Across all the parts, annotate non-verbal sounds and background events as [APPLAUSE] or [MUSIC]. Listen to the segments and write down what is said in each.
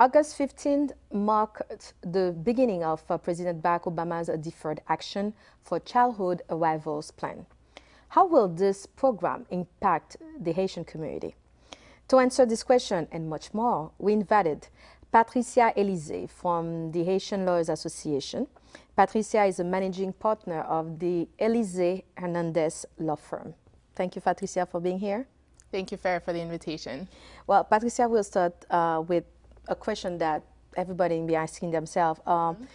August 15th marked the beginning of uh, President Barack Obama's Deferred Action for Childhood Arrivals Plan. How will this program impact the Haitian community? To answer this question and much more, we invited Patricia Elizee from the Haitian Lawyers Association. Patricia is a managing partner of the Elizee Hernandez law firm. Thank you, Patricia, for being here. Thank you, Farah, for the invitation. Well, Patricia, we'll start uh, with a question that everybody be asking themselves. Um, mm -hmm.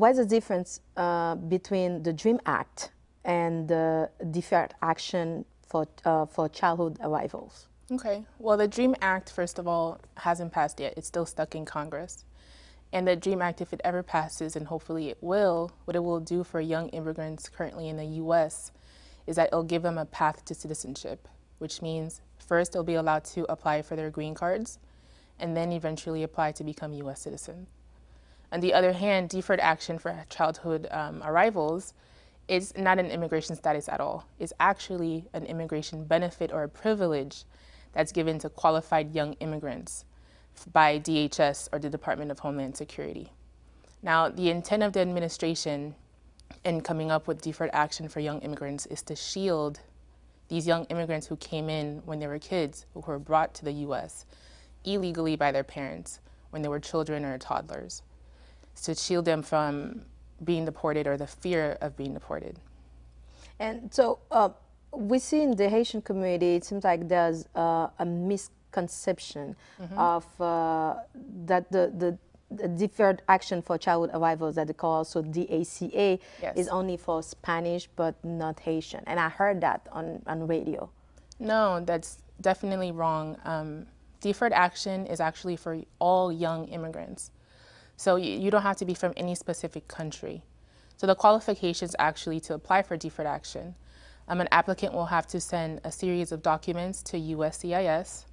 What's the difference uh, between the DREAM Act and the Deferred Action for, uh, for Childhood Arrivals? Okay. Well, the DREAM Act, first of all, hasn't passed yet. It's still stuck in Congress. And the DREAM Act, if it ever passes, and hopefully it will, what it will do for young immigrants currently in the U.S. is that it'll give them a path to citizenship, which means first they'll be allowed to apply for their green cards and then eventually apply to become U.S. citizens. On the other hand, deferred action for childhood um, arrivals is not an immigration status at all. It's actually an immigration benefit or a privilege that's given to qualified young immigrants by DHS or the Department of Homeland Security. Now, the intent of the administration in coming up with deferred action for young immigrants is to shield these young immigrants who came in when they were kids, who were brought to the U.S illegally by their parents when they were children or toddlers to shield them from being deported or the fear of being deported. And so uh, we see in the Haitian community, it seems like there's uh, a misconception mm -hmm. of uh, that the, the, the, deferred action for childhood arrivals that they call also DACA yes. is only for Spanish but not Haitian. And I heard that on, on radio. No, that's definitely wrong. Um, Deferred action is actually for all young immigrants. So you, don't have to be from any specific country. So the qualifications actually to apply for deferred action, um, an applicant will have to send a series of documents to USCIS,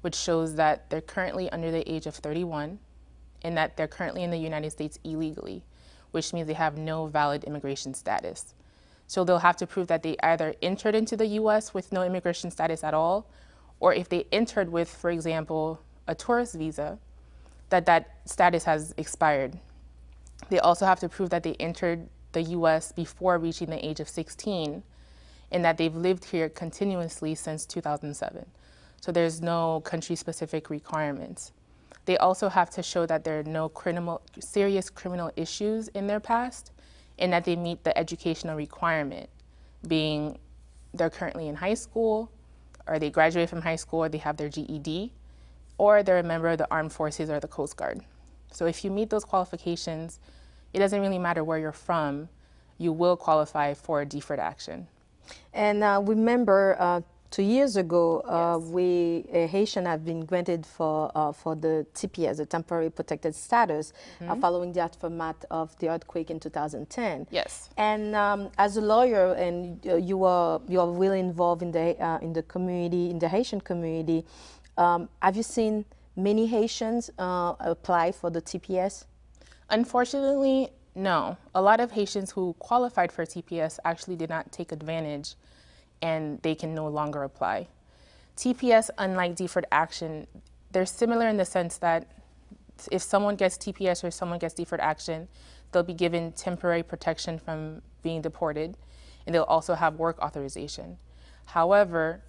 which shows that they're currently under the age of 31 and that they're currently in the United States illegally, which means they have no valid immigration status. So they'll have to prove that they either entered into the US with no immigration status at all, or if they entered with, for example, a tourist visa, that that status has expired. They also have to prove that they entered the US before reaching the age of 16 and that they've lived here continuously since 2007. So there's no country-specific requirements. They also have to show that there are no criminal, serious criminal issues in their past and that they meet the educational requirement, being they're currently in high school, or they graduate from high school or they have their GED, or they're a member of the armed forces or the Coast Guard. So if you meet those qualifications, it doesn't really matter where you're from, you will qualify for deferred action. And uh, remember, uh, two years ago, uh, yes. we uh, Haitian have been granted for uh, for the TPS, the temporary protected status, mm -hmm. following the aftermath of the earthquake in 2010. Yes. And um, as a lawyer, and you are you are really involved in the in the community, in the Haitian community. Um, have you seen many Haitians apply for the TPS? Unfortunately, no. A lot of Haitians who qualified for TPS actually did not take advantage and they can no longer apply. TPS, unlike deferred action, they're similar in the sense that if someone gets TPS or someone gets deferred action, they'll be given temporary protection from being deported, and they'll also have work authorization. However,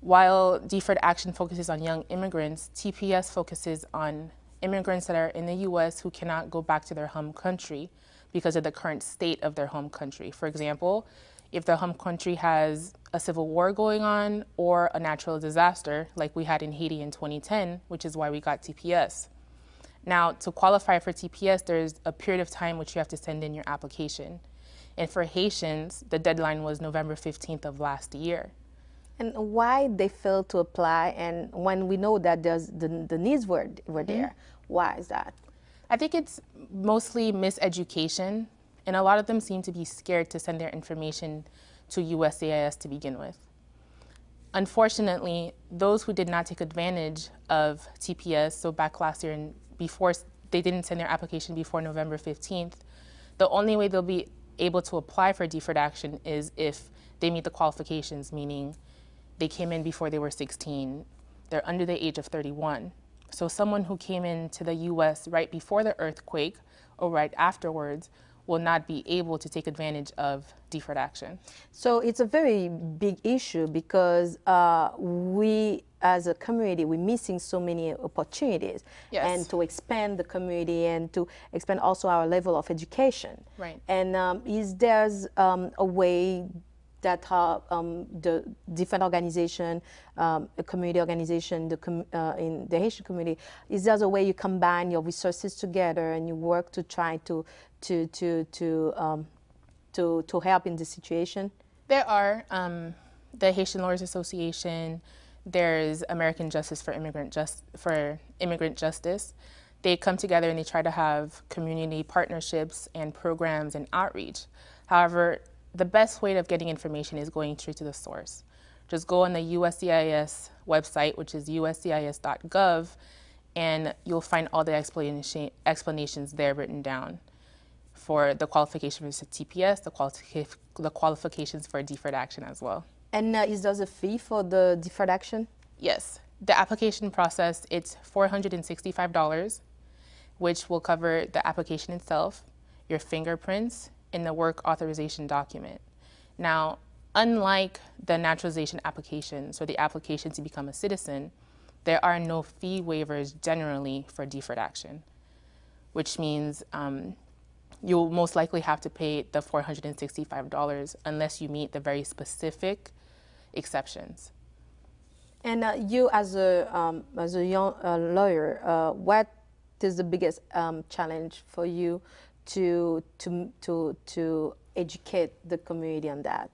while deferred action focuses on young immigrants, TPS focuses on immigrants that are in the U.S. who cannot go back to their home country because of the current state of their home country. For example, if the home country has a civil war going on or a natural disaster like we had in Haiti in 2010, which is why we got TPS. Now, to qualify for TPS, there's a period of time which you have to send in your application. And for Haitians, the deadline was November 15th of last year. And why they failed to apply, and when we know that there's the, the needs were, were there, mm -hmm. why is that? I think it's mostly miseducation and a lot of them seem to be scared to send their information to USCIS to begin with. Unfortunately, those who did not take advantage of TPS, so back last year and before they didn't send their application before November 15th, the only way they'll be able to apply for deferred action is if they meet the qualifications, meaning they came in before they were 16, they're under the age of 31. So someone who came into the US right before the earthquake or right afterwards will not be able to take advantage of deferred action. So it's a very big issue because uh, we, as a community, we're missing so many opportunities, yes. and to expand the community and to expand also our level of education. Right. And um, is there um, a way that uh, um, the different organization, um, community organization the com uh, in the Haitian community, is there a way you combine your resources together and you work to try to to to to um, to, to help in this situation? There are um, the Haitian Lawyers Association. There's American Justice for Immigrant Just for Immigrant Justice. They come together and they try to have community partnerships and programs and outreach. However, the best way of getting information is going straight to the source. Just go on the USCIS website, which is uscis.gov, and you'll find all the explanation, explanations there written down for the qualifications for TPS, the, quali the qualifications for deferred action as well. And uh, is there a fee for the deferred action? Yes. The application process, it's $465, which will cover the application itself, your fingerprints, in the work authorization document. Now, unlike the naturalization application, so the application to become a citizen, there are no fee waivers generally for deferred action, which means um, you'll most likely have to pay the $465 unless you meet the very specific exceptions. And uh, you, as a um, as a young uh, lawyer, uh, what is the biggest um, challenge for you to, to, to, to educate the community on that?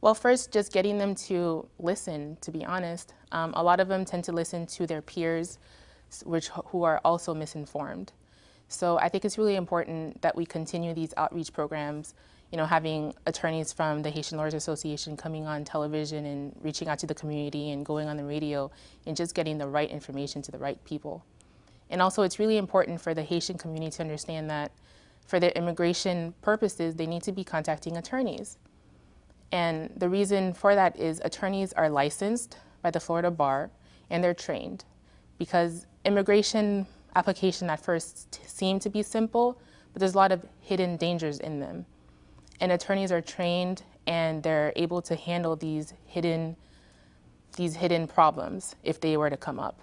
Well, first, just getting them to listen, to be honest. Um, a lot of them tend to listen to their peers, which, who are also misinformed. So I think it's really important that we continue these outreach programs, you know, having attorneys from the Haitian Lawyers Association coming on television and reaching out to the community and going on the radio and just getting the right information to the right people. And also it's really important for the Haitian community to understand that for their immigration purposes, they need to be contacting attorneys. And the reason for that is attorneys are licensed by the Florida Bar and they're trained because immigration application at first seem to be simple, but there's a lot of hidden dangers in them. And attorneys are trained and they're able to handle these hidden, these hidden problems if they were to come up.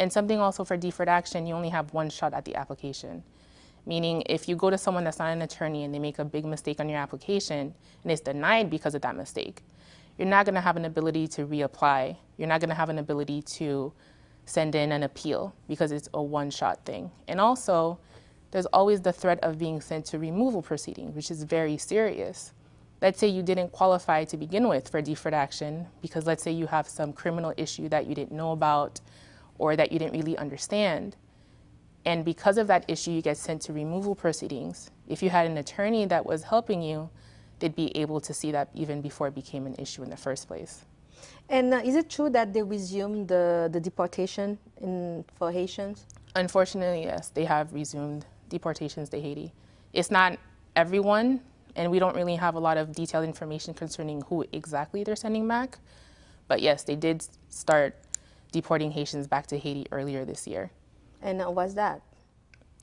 And something also for deferred action, you only have one shot at the application. Meaning if you go to someone that's not an attorney and they make a big mistake on your application and it's denied because of that mistake, you're not gonna have an ability to reapply. You're not gonna have an ability to send in an appeal because it's a one-shot thing. And also, there's always the threat of being sent to removal proceedings, which is very serious. Let's say you didn't qualify to begin with for deferred action because let's say you have some criminal issue that you didn't know about or that you didn't really understand. And because of that issue, you get sent to removal proceedings. If you had an attorney that was helping you, they'd be able to see that even before it became an issue in the first place. And uh, is it true that they resumed the, the deportation in, for Haitians? Unfortunately, yes, they have resumed deportations to Haiti. It's not everyone, and we don't really have a lot of detailed information concerning who exactly they're sending back. But yes, they did start deporting Haitians back to Haiti earlier this year. And uh, what's that?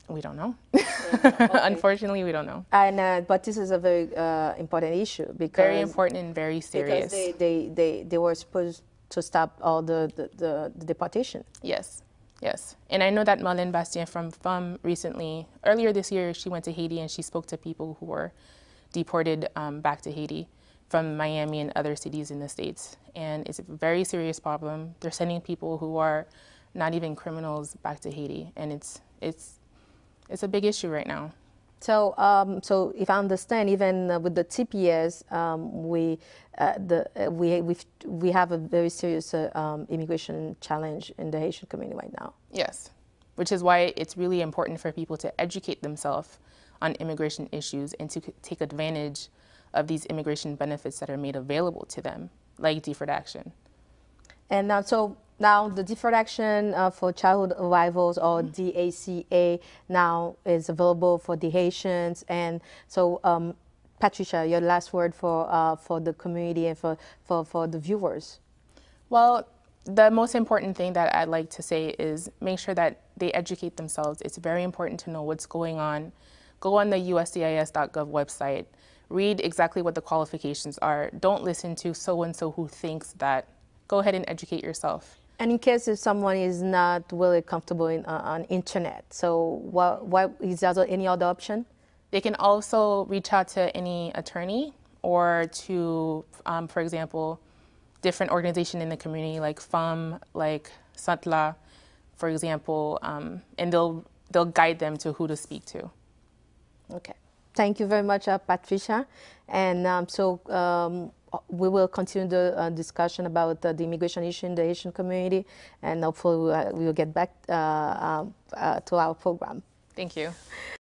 We don't know. [LAUGHS] okay. Unfortunately, we don't know. And uh, but this is a very uh, important issue because very important and very serious. Because they, they, they, they were supposed to stop all the, the, the, the deportation. Yes, yes. And I know that Marlene Bastien from FANM recently, earlier this year, she went to Haiti and she spoke to people who were deported um, back to Haiti from Miami and other cities in the States. And it's a very serious problem. They're sending people who are not even criminals back to Haiti, and it's it's it's a big issue right now. So, um, so if I understand, even uh, with the TPS, um, we uh, the uh, we we we have a very serious uh, um, immigration challenge in the Haitian community right now. Yes, which is why it's really important for people to educate themselves on immigration issues and to take advantage of these immigration benefits that are made available to them, like deferred action. And uh, so now the deferred action uh, for childhood arrivals or DACA now is available for the Haitians. And so, um, Patricia, your last word for, uh, for the community and for, for, for the viewers. Well, the most important thing that I'd like to say is make sure that they educate themselves. It's very important to know what's going on. Go on the USCIS.gov website, read exactly what the qualifications are. Don't listen to so and so who thinks that. Go ahead and educate yourself. And in case if someone is not really comfortable in, uh, on internet, so what, what is there any other option? They can also reach out to any attorney or to, um, for example, different organization in the community like FANM, like Sant La, for example, um, and they'll they'll guide them to who to speak to. Okay. Thank you very much, uh, Patricia. And um, so um, we will continue the uh, discussion about uh, the immigration issue in the Haitian community, and hopefully we will, we will get back uh, uh, to our program. Thank you.